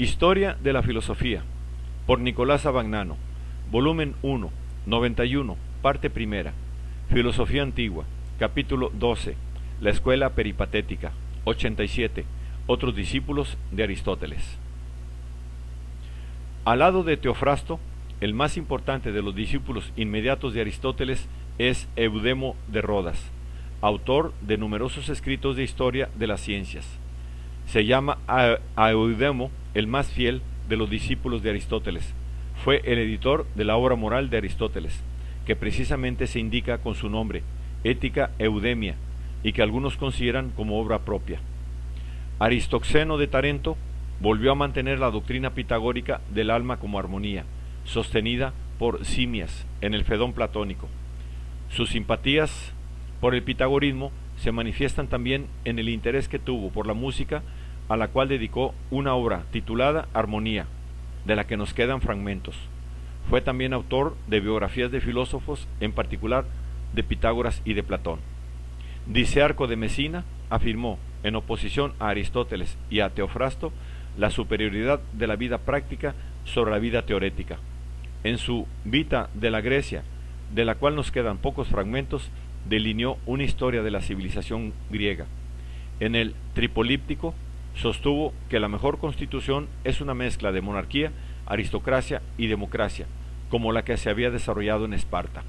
Historia de la Filosofía, por Nicolás Abagnano, volumen 1, 91, parte primera. Filosofía Antigua, capítulo 12, La Escuela Peripatética, 87, otros discípulos de Aristóteles. Al lado de Teofrasto, el más importante de los discípulos inmediatos de Aristóteles es Eudemo de Rodas, autor de numerosos escritos de historia de las ciencias. Se llama a Eudemo el más fiel de los discípulos de Aristóteles. Fue el editor de la obra moral de Aristóteles, que precisamente se indica con su nombre, Ética Eudemia, y que algunos consideran como obra propia. Aristoxeno de Tarento volvió a mantener la doctrina pitagórica del alma como armonía, sostenida por Simias en el Fedón platónico. Sus simpatías por el pitagorismo se manifiestan también en el interés que tuvo por la música a la cual dedicó una obra titulada Armonía, de la que nos quedan fragmentos. Fue también autor de biografías de filósofos, en particular de Pitágoras y de Platón. Dicearco de Mesina afirmó, en oposición a Aristóteles y a Teofrasto, la superioridad de la vida práctica sobre la vida teorética. En su Vita de la Grecia, de la cual nos quedan pocos fragmentos, delineó una historia de la civilización griega. En el Tripolíptico sostuvo que la mejor constitución es una mezcla de monarquía, aristocracia y democracia, como la que se había desarrollado en Esparta.